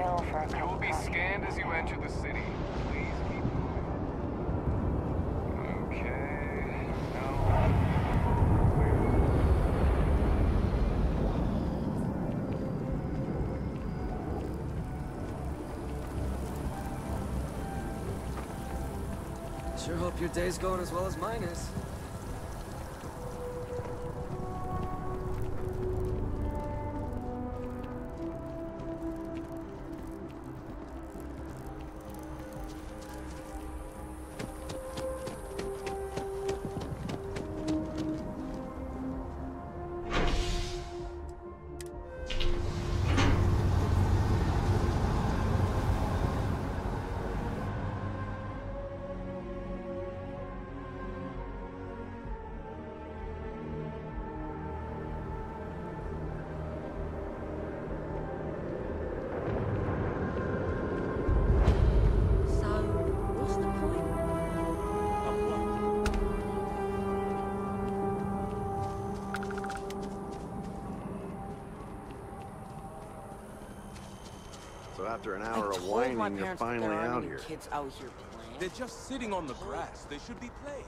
for a couple You will be scanned as you enter the city. Please keep moving. Okay. Sure hope your day's going as well as mine is. So after an I hour of told my whining, you're parents that finally there out any here. kids out here playing. They're just sitting on the grass. They should be playing.